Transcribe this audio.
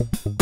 you